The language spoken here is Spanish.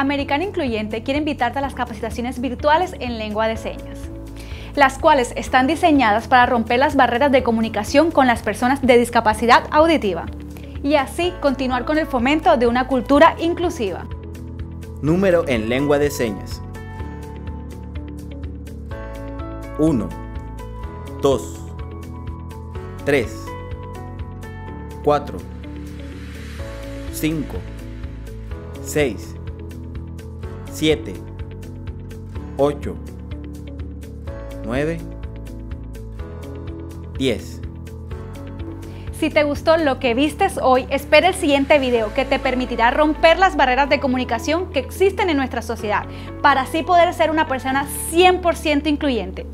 Americana Incluyente quiere invitarte a las capacitaciones virtuales en lengua de señas, las cuales están diseñadas para romper las barreras de comunicación con las personas de discapacidad auditiva y así continuar con el fomento de una cultura inclusiva. Número en lengua de señas. 1, 2, 3, 4, 5, 6, 7, 8, 9, 10. Si te gustó lo que vistes hoy, espera el siguiente video que te permitirá romper las barreras de comunicación que existen en nuestra sociedad para así poder ser una persona 100% incluyente.